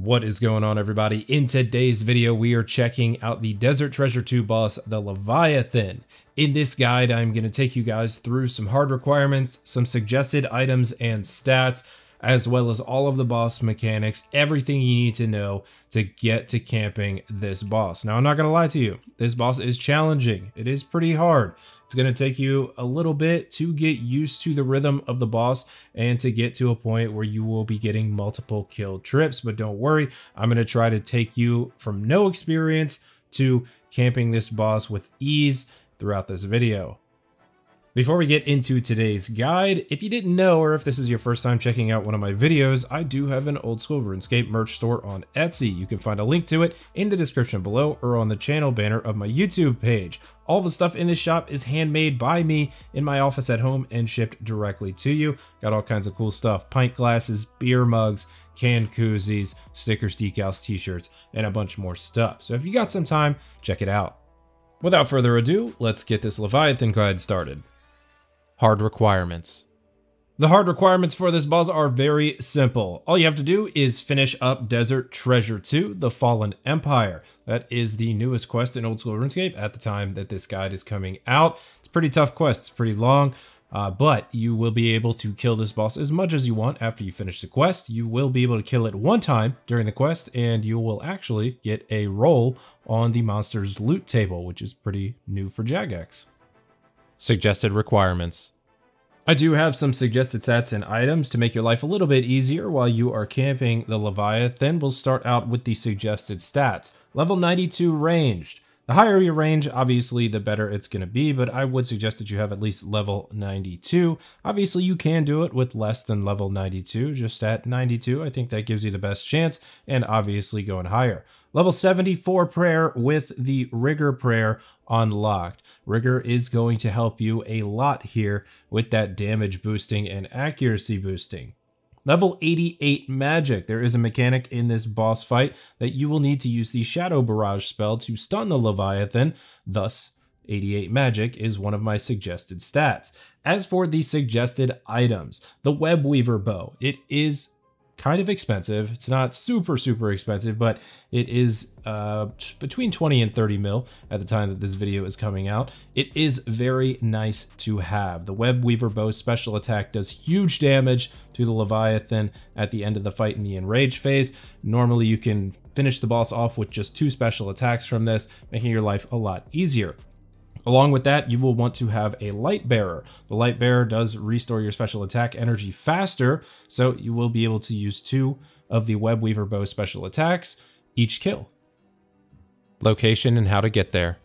What is going on everybody? In today's video, we are checking out the Desert Treasure 2 boss, the Leviathan. In this guide, I'm going to take you guys through some hard requirements, some suggested items and stats, as well as all of the boss mechanics, everything you need to know to get to camping this boss. Now, I'm not going to lie to you, this boss is challenging. It is pretty hard. It's going to take you a little bit to get used to the rhythm of the boss and to get to a point where you will be getting multiple kill trips. But don't worry, I'm going to try to take you from no experience to camping this boss with ease throughout this video. Before we get into today's guide, if you didn't know or if this is your first time checking out one of my videos, I do have an old school RuneScape merch store on Etsy. You can find a link to it in the description below or on the channel banner of my YouTube page. All the stuff in this shop is handmade by me in my office at home and shipped directly to you. Got all kinds of cool stuff, pint glasses, beer mugs, canned koozies, stickers, decals, t-shirts, and a bunch more stuff. So if you got some time, check it out. Without further ado, let's get this Leviathan guide started. Hard requirements. The hard requirements for this boss are very simple. All you have to do is finish up Desert Treasure 2, The Fallen Empire. That is the newest quest in Old School RuneScape at the time that this guide is coming out. It's a pretty tough quest, it's pretty long, uh, but you will be able to kill this boss as much as you want after you finish the quest. You will be able to kill it one time during the quest, and you will actually get a roll on the monster's loot table, which is pretty new for Jagex. Suggested requirements. I do have some suggested stats and items to make your life a little bit easier while you are camping the Leviathan. We'll start out with the suggested stats. Level 92 ranged. The higher your range, obviously, the better it's going to be, but I would suggest that you have at least level 92. Obviously, you can do it with less than level 92, just at 92. I think that gives you the best chance, and obviously going higher. Level 74 prayer with the rigor prayer unlocked. Rigor is going to help you a lot here with that damage boosting and accuracy boosting. Level 88 Magic. There is a mechanic in this boss fight that you will need to use the Shadow Barrage spell to stun the Leviathan. Thus, 88 Magic is one of my suggested stats. As for the suggested items, the Web Weaver Bow. It is kind of expensive. It's not super, super expensive, but it is uh, between 20 and 30 mil at the time that this video is coming out. It is very nice to have. The Web Weaver Bow special attack does huge damage to the Leviathan at the end of the fight in the Enrage phase. Normally you can finish the boss off with just two special attacks from this, making your life a lot easier. Along with that, you will want to have a light bearer. The light bearer does restore your special attack energy faster, so you will be able to use two of the Web Weaver bow special attacks each kill. Location and how to get there.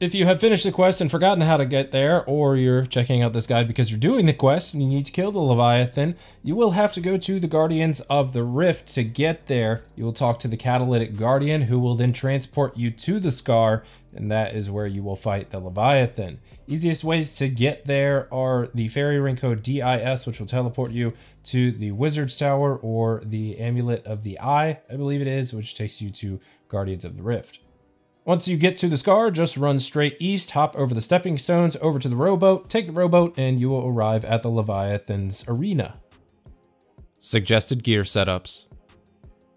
If you have finished the quest and forgotten how to get there, or you're checking out this guide because you're doing the quest and you need to kill the Leviathan, you will have to go to the Guardians of the Rift to get there. You will talk to the Catalytic Guardian, who will then transport you to the Scar, and that is where you will fight the Leviathan. Easiest ways to get there are the Fairy Ring code DIS, which will teleport you to the Wizard's Tower, or the Amulet of the Eye, I believe it is, which takes you to Guardians of the Rift. Once you get to the scar, just run straight east, hop over the stepping stones over to the rowboat, take the rowboat, and you will arrive at the Leviathan's arena. Suggested gear setups.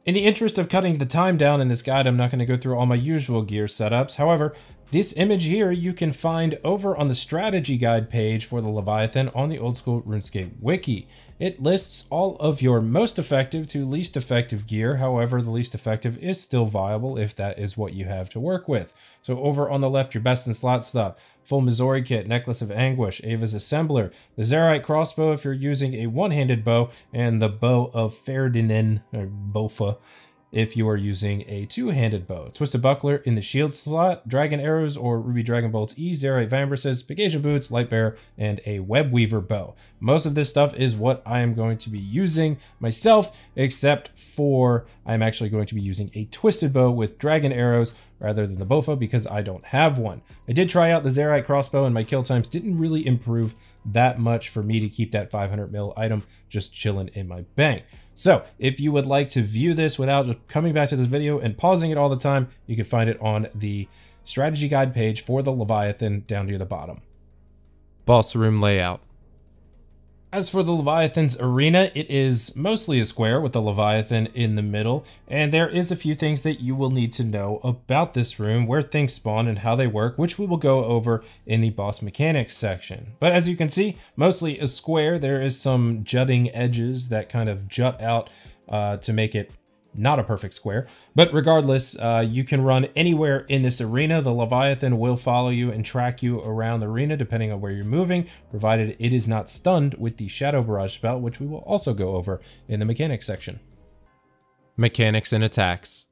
In the interest of cutting the time down in this guide, I'm not going to go through all my usual gear setups. However, this image here you can find over on the strategy guide page for the Leviathan on the Old School RuneScape wiki. It lists all of your most effective to least effective gear, however the least effective is still viable if that is what you have to work with. So over on the left, your best in slot stuff, full Masori kit, Necklace of Anguish, Ava's Assembler, the Zaryte crossbow if you're using a one-handed bow, and the Bow of Ferdinand, or Bofa, if you are using a two-handed bow. Twisted Buckler in the shield slot, Dragon Arrows or Ruby Dragon Bolts E, Zaryte Vambraces, Pegasian Boots, Lightbearer, and a Web Weaver bow. Most of this stuff is what I am going to be using myself, except for I'm actually going to be using a Twisted Bow with Dragon Arrows rather than the Bofa because I don't have one. I did try out the Zaryte crossbow and my kill times didn't really improve that much for me to keep that 500 mil item just chilling in my bank. So if you would like to view this without coming back to this video and pausing it all the time, you can find it on the strategy guide page for the Leviathan down near the bottom. Boss room layout. As for the Leviathan's arena, it is mostly a square with the Leviathan in the middle, and there is a few things that you will need to know about this room, where things spawn and how they work, which we will go over in the boss mechanics section. But as you can see, mostly a square, there is some jutting edges that kind of jut out uh, to make it not a perfect square. But regardless, uh, you can run anywhere in this arena. The Leviathan will follow you and track you around the arena depending on where you're moving, provided it is not stunned with the Shadow Barrage spell, which we will also go over in the mechanics section. Mechanics and attacks.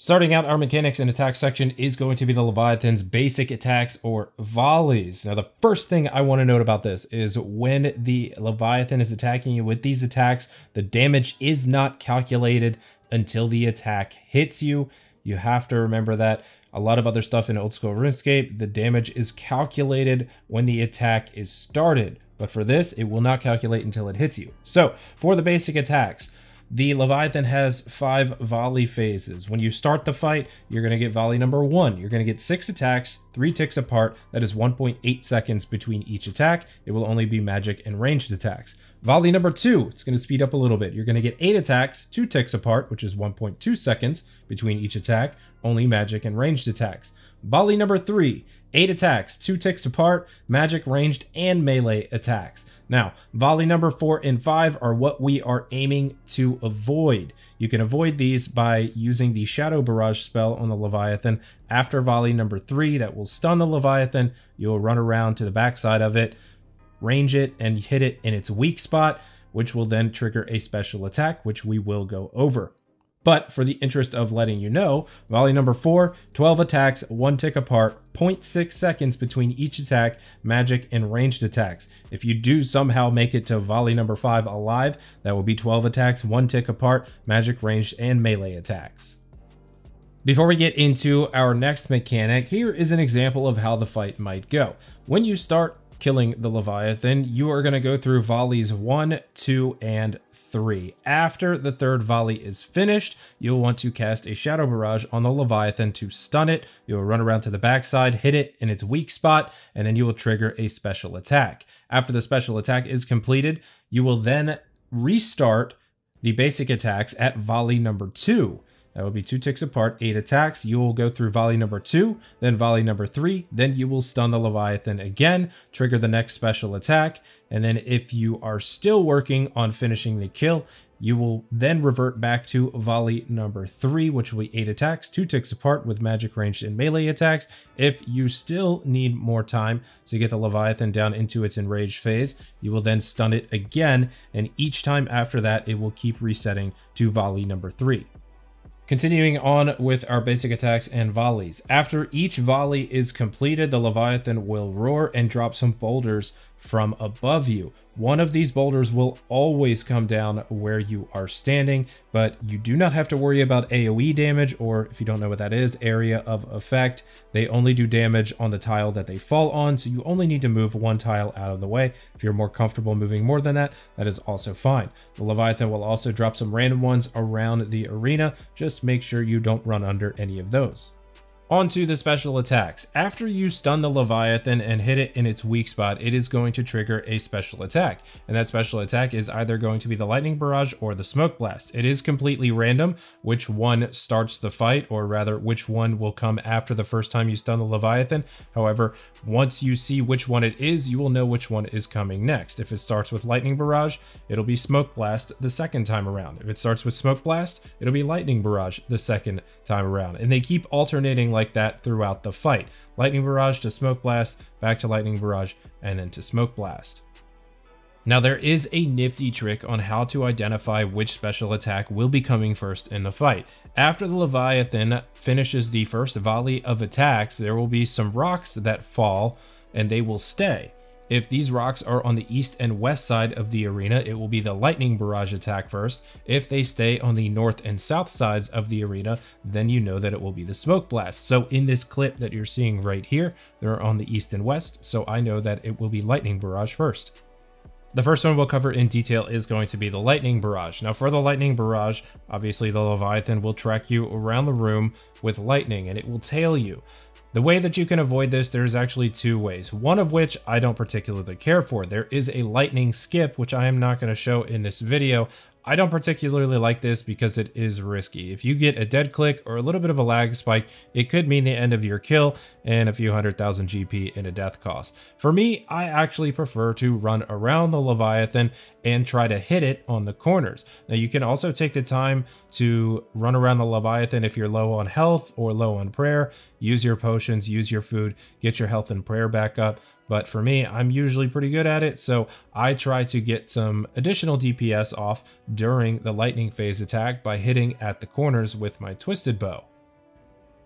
Starting out our mechanics and attack section is going to be the Leviathan's basic attacks or volleys. Now the first thing I want to note about this is when the Leviathan is attacking you with these attacks, the damage is not calculated until the attack hits you. You have to remember that. A lot of other stuff in old school RuneScape, the damage is calculated when the attack is started. But for this, it will not calculate until it hits you. So for the basic attacks, the Leviathan has five volley phases. When you start the fight, you're going to get volley number one. You're going to get six attacks, three ticks apart. That is 1.8 seconds between each attack. It will only be magic and ranged attacks. Volley number two, it's going to speed up a little bit. You're going to get eight attacks, two ticks apart, which is 1.2 seconds between each attack, only magic and ranged attacks. Volley number three, eight attacks, two ticks apart, magic, ranged, and melee attacks. Now, volley number four and five are what we are aiming to avoid. You can avoid these by using the Shadow Barrage spell on the Leviathan. After volley number three, that will stun the Leviathan. You'll run around to the backside of it, range it, and hit it in its weak spot, which will then trigger a special attack, which we will go over. But for the interest of letting you know, volley number 4, 12 attacks, 1 tick apart, 0.6 seconds between each attack, magic and ranged attacks. If you do somehow make it to volley number 5 alive, that will be 12 attacks, 1 tick apart, magic, ranged, and melee attacks. Before we get into our next mechanic, here is an example of how the fight might go. When you start killing the Leviathan, you are going to go through volleys 1, 2, and 3. After the third volley is finished, you'll want to cast a Shadow Barrage on the Leviathan to stun it. You'll run around to the backside, hit it in its weak spot, and then you will trigger a special attack. After the special attack is completed, you will then restart the basic attacks at volley number 2. That will be two ticks apart, eight attacks. You will go through volley number two, then volley number three. Then you will stun the Leviathan again, trigger the next special attack. And then if you are still working on finishing the kill, you will then revert back to volley number three, which will be eight attacks, two ticks apart with magic ranged and melee attacks. If you still need more time to get the Leviathan down into its enraged phase, you will then stun it again. And each time after that, it will keep resetting to volley number three. Continuing on with our basic attacks and volleys. After each volley is completed, the Leviathan will roar and drop some boulders from above you. One of these boulders will always come down where you are standing, but you do not have to worry about AoE damage, or if you don't know what that is, area of effect. They only do damage on the tile that they fall on, so you only need to move one tile out of the way. If you're more comfortable moving more than that, that is also fine. The Leviathan will also drop some random ones around the arena. Just make sure you don't run under any of those. Onto the special attacks. After you stun the Leviathan and hit it in its weak spot, it is going to trigger a special attack. And that special attack is either going to be the Lightning Barrage or the Smoke Blast. It is completely random which one starts the fight, or rather which one will come after the first time you stun the Leviathan. However, once you see which one it is, you will know which one is coming next. If it starts with Lightning Barrage, it'll be Smoke Blast the second time around. If it starts with Smoke Blast, it'll be Lightning Barrage the second time around. And they keep alternating like that throughout the fight. Lightning Barrage to Smoke Blast, back to Lightning Barrage, and then to Smoke Blast. Now there is a nifty trick on how to identify which special attack will be coming first in the fight. After the Leviathan finishes the first volley of attacks, there will be some rocks that fall and they will stay. If these rocks are on the east and west side of the arena, it will be the lightning barrage attack first. If they stay on the north and south sides of the arena, then you know that it will be the smoke blast. So in this clip that you're seeing right here, they're on the east and west, so I know that it will be lightning barrage first. The first one we'll cover in detail is going to be the Lightning Barrage. Now for the Lightning Barrage, obviously the Leviathan will track you around the room with lightning and it will tail you. The way that you can avoid this, there's actually two ways, one of which I don't particularly care for. There is a lightning skip, which I am not going to show in this video. I don't particularly like this because it is risky. If you get a dead click or a little bit of a lag spike, it could mean the end of your kill and a few hundred thousand GP in a death cost. For me, I actually prefer to run around the Leviathan and try to hit it on the corners. Now you can also take the time to run around the Leviathan if you're low on health or low on prayer. Use your potions, use your food, get your health and prayer back up. But for me, I'm usually pretty good at it, so I try to get some additional DPS off during the lightning phase attack by hitting at the corners with my twisted bow.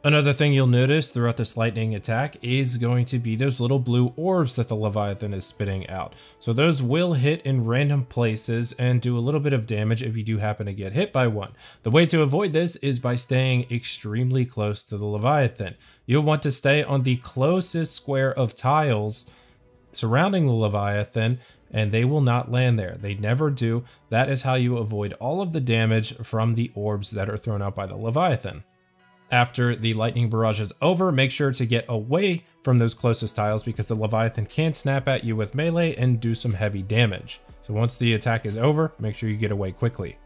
Another thing you'll notice throughout this lightning attack is going to be those little blue orbs that the Leviathan is spitting out. So those will hit in random places and do a little bit of damage if you do happen to get hit by one. The way to avoid this is by staying extremely close to the Leviathan. You'll want to stay on the closest square of tiles surrounding the Leviathan and they will not land there. They never do. That is how you avoid all of the damage from the orbs that are thrown out by the Leviathan. After the lightning barrage is over, make sure to get away from those closest tiles because the Leviathan can snap at you with melee and do some heavy damage. So once the attack is over, make sure you get away quickly.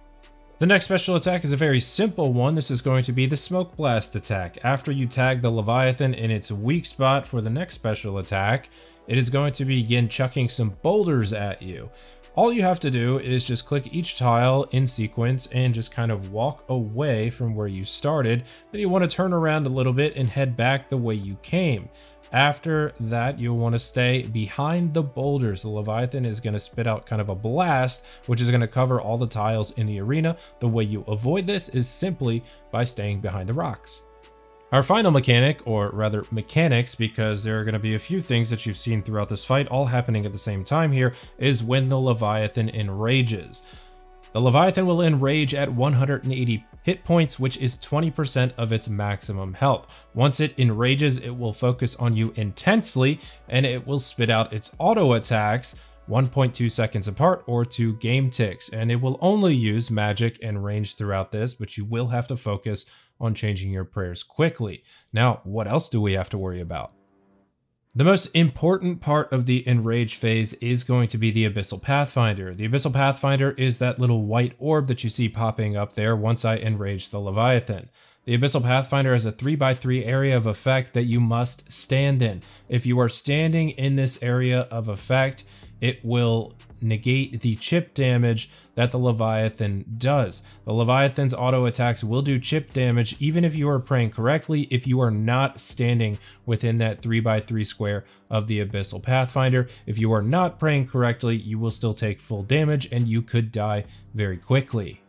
The next special attack is a very simple one. This is going to be the Smoke Blast attack. After you tag the Leviathan in its weak spot for the next special attack, it is going to begin chucking some boulders at you. All you have to do is just click each tile in sequence and just kind of walk away from where you started. Then you want to turn around a little bit and head back the way you came. After that, you'll want to stay behind the boulders. The Leviathan is going to spit out kind of a blast, which is going to cover all the tiles in the arena. The way you avoid this is simply by staying behind the rocks. Our final mechanic, or rather mechanics, because there are going to be a few things that you've seen throughout this fight all happening at the same time here, is when the Leviathan enrages. The Leviathan will enrage at 180 hit points, which is 20% of its maximum health. Once it enrages, it will focus on you intensely, and it will spit out its auto attacks, 1.2 seconds apart or two game ticks, and it will only use magic and range throughout this, but you will have to focus on changing your prayers quickly. Now, what else do we have to worry about? The most important part of the Enrage phase is going to be the Abyssal Pathfinder. The Abyssal Pathfinder is that little white orb that you see popping up there once I enrage the Leviathan. The Abyssal Pathfinder has a 3x3 area of effect that you must stand in. If you are standing in this area of effect, it will negate the chip damage that the Leviathan does. The Leviathan's auto attacks will do chip damage even if you are praying correctly if you are not standing within that 3x3 square of the Abyssal Pathfinder. If you are not praying correctly, you will still take full damage and you could die very quickly.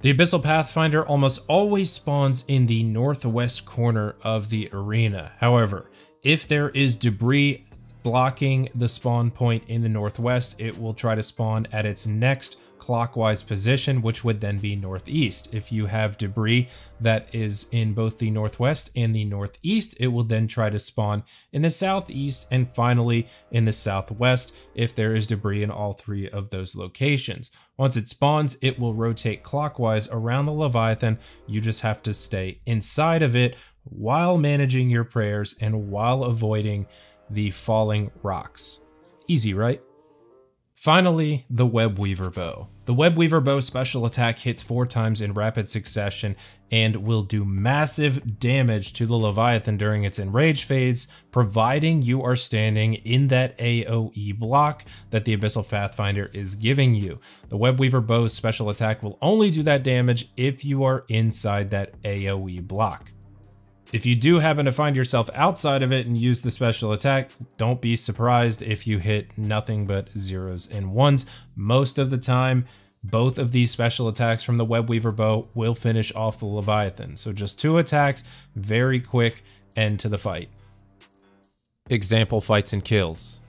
The Abyssal Pathfinder almost always spawns in the northwest corner of the arena. However, if there is debris blocking the spawn point in the northwest, it will try to spawn at its next clockwise position, which would then be northeast. If you have debris that is in both the northwest and the northeast, it will then try to spawn in the southeast and finally in the southwest if there is debris in all three of those locations. Once it spawns, it will rotate clockwise around the Leviathan. You just have to stay inside of it while managing your prayers and while avoiding the falling rocks. Easy, right? Finally, the Web Weaver Bow. The Web Weaver Bow special attack hits four times in rapid succession and will do massive damage to the Leviathan during its enrage phase, providing you are standing in that AoE block that the Abyssal Pathfinder is giving you. The Web Weaver Bow's special attack will only do that damage if you are inside that AoE block. If you do happen to find yourself outside of it and use the special attack, don't be surprised if you hit nothing but zeros and ones. Most of the time, both of these special attacks from the Web Weaver bow will finish off the Leviathan. So just two attacks, very quick end to the fight. Example fights and kills.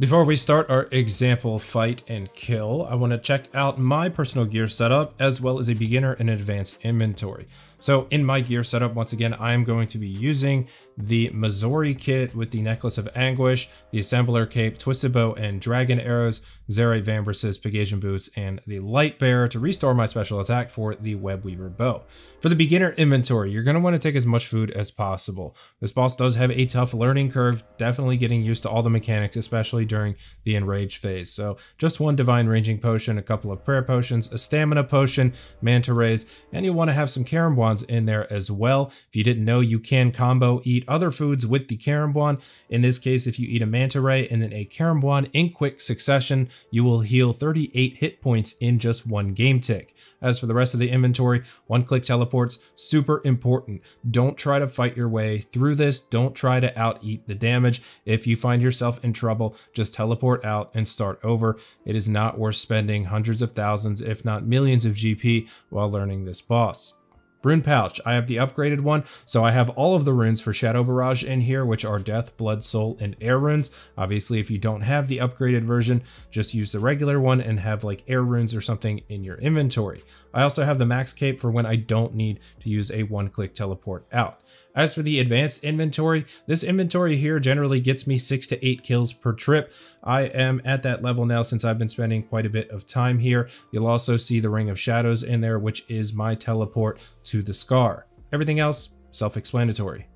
Before we start our example fight and kill, I want to check out my personal gear setup as well as a beginner and advanced inventory. So in my gear setup, once again, I am going to be using the Masori kit with the Necklace of Anguish, the Assembler Cape, Twisted Bow, and Dragon Arrows, Zaryte Vambraces, Pegasian Boots, and the Light Bearer to restore my special attack for the Web Weaver Bow. For the beginner inventory, you're going to want to take as much food as possible. This boss does have a tough learning curve, definitely getting used to all the mechanics, especially during the Enrage phase. So just one Divine Ranging Potion, a couple of Prayer Potions, a Stamina Potion, Manta Rays, and you'll want to have some Karambwans in there as well. If you didn't know, you can combo eat other foods with the Karambwan. In this case, if you eat a Manta Ray and then a Karambwan in quick succession, you will heal 38 hit points in just one game tick. As for the rest of the inventory, one-click teleports, super important. Don't try to fight your way through this. Don't try to out-eat the damage. If you find yourself in trouble, just teleport out and start over. It is not worth spending hundreds of thousands, if not millions of GP while learning this boss. Rune Pouch, I have the upgraded one, so I have all of the runes for Shadow Barrage in here, which are Death, Blood, Soul, and Air runes. Obviously, if you don't have the upgraded version, just use the regular one and have like Air runes or something in your inventory. I also have the Max Cape for when I don't need to use a one-click teleport out. As for the advanced inventory, this inventory here generally gets me 6 to 8 kills per trip. I am at that level now since I've been spending quite a bit of time here. You'll also see the Ring of Shadows in there, which is my teleport to the Scar. Everything else, self-explanatory.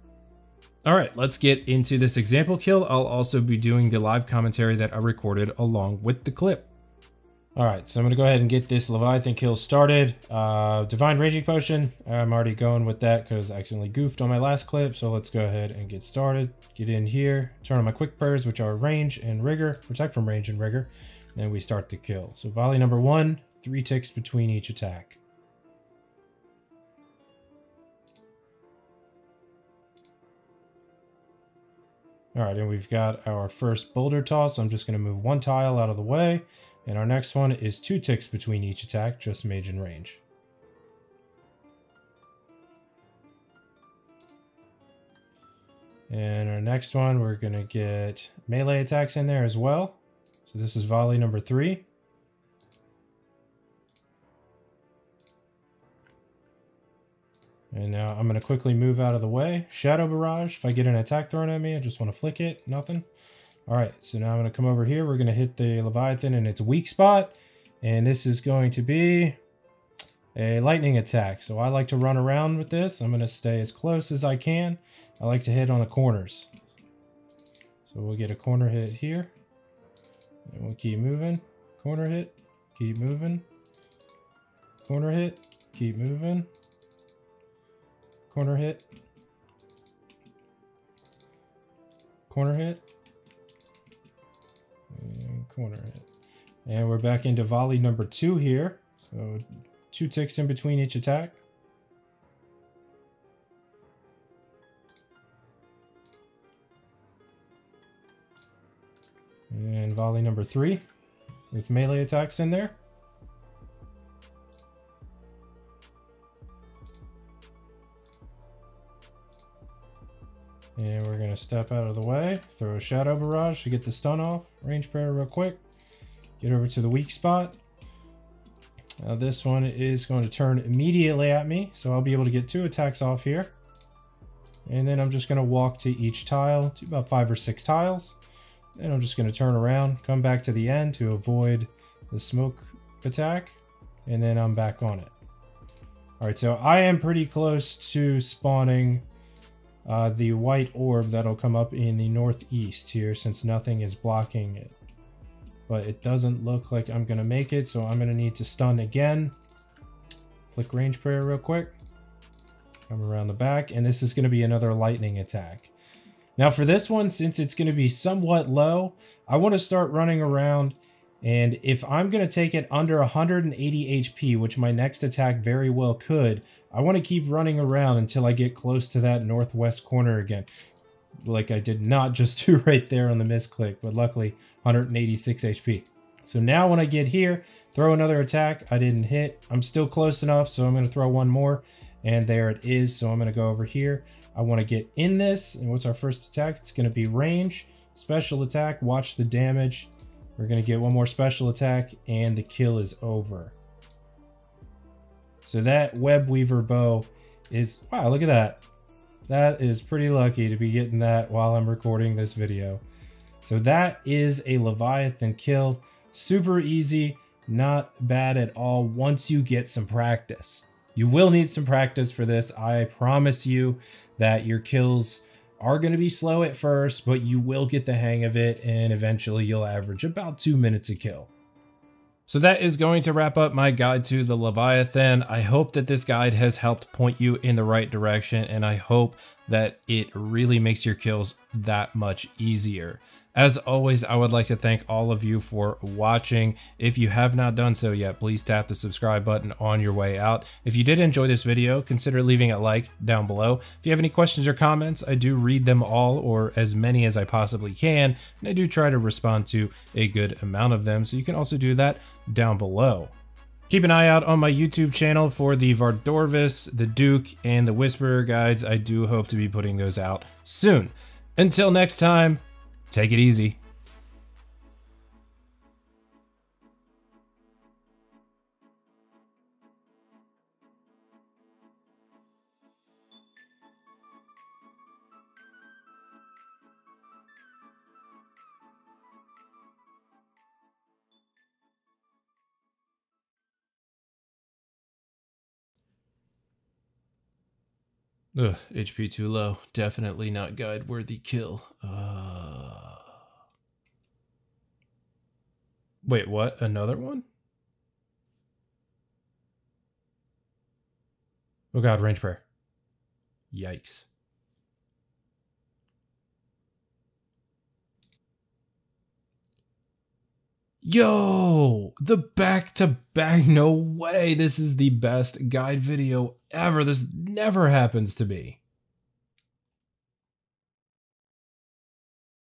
Alright, let's get into this example kill. I'll also be doing the live commentary that I recorded along with the clip. All right, so I'm gonna go ahead and get this Leviathan kill started. Uh, Divine Ranging Potion, I'm already going with that because I accidentally goofed on my last clip. So let's go ahead and get started. Get in here, turn on my quick prayers, which are range and rigor, protect from range and rigor. And we start the kill. So volley number one, three ticks between each attack. All right, and we've got our first boulder toss. I'm just gonna move one tile out of the way. And our next one is two ticks between each attack, just mage and range. And our next one, we're going to get melee attacks in there as well. So this is volley number three. And now I'm going to quickly move out of the way. Shadow Barrage, if I get an attack thrown at me, I just want to flick it, nothing. All right, so now I'm going to come over here. We're going to hit the Leviathan in its weak spot. And this is going to be a lightning attack. So I like to run around with this. I'm going to stay as close as I can. I like to hit on the corners. So we'll get a corner hit here. And we'll keep moving. Corner hit. Keep moving. Corner hit. Keep moving. Corner hit. Corner hit corner hit. And we're back into volley number two here. So two ticks in between each attack. And volley number three with melee attacks in there. To step out of the way, throw a Shadow Barrage to get the stun off, range prayer real quick, get over to the weak spot. Now this one is going to turn immediately at me, so I'll be able to get two attacks off here. And then I'm just going to walk to each tile, to about five or six tiles. Then I'm just going to turn around, come back to the end to avoid the smoke attack, and then I'm back on it. Alright, so I am pretty close to spawning uh, the white orb that'll come up in the northeast here since nothing is blocking it. But it doesn't look like I'm going to make it, so I'm going to need to stun again. Flick range prayer real quick. Come around the back, and this is going to be another lightning attack. Now for this one, since it's going to be somewhat low, I want to start running around and if I'm going to take it under 180 HP, which my next attack very well could, I want to keep running around until I get close to that northwest corner again. Like I did not just do right there on the misclick, but luckily 186 HP. So now when I get here, throw another attack. I didn't hit. I'm still close enough, so I'm going to throw one more. And there it is. So I'm going to go over here. I want to get in this. And what's our first attack? It's going to be range. Special attack. Watch the damage. We're going to get one more special attack and the kill is over. So that Web Weaver bow is, wow, look at that. That is pretty lucky to be getting that while I'm recording this video. So that is a Leviathan kill. Super easy, not bad at all once you get some practice. You will need some practice for this. I promise you that your kills are going to be slow at first, but you will get the hang of it and eventually you'll average about two minutes a kill. So that is going to wrap up my guide to the Leviathan. I hope that this guide has helped point you in the right direction and I hope that it really makes your kills that much easier. As always, I would like to thank all of you for watching. If you have not done so yet, please tap the subscribe button on your way out. If you did enjoy this video, consider leaving a like down below. If you have any questions or comments, I do read them all or as many as I possibly can, and I do try to respond to a good amount of them, so you can also do that down below. Keep an eye out on my YouTube channel for the Vardorvis, the Duke, and the Whisperer guides. I do hope to be putting those out soon. Until next time, Take it easy. Ugh, HP too low. Definitely not guide worthy kill. Uh... Wait, what? Another one? Oh god, range prayer. Yikes. Yo, the back to back. No way. This is the best guide video ever. This never happens to me.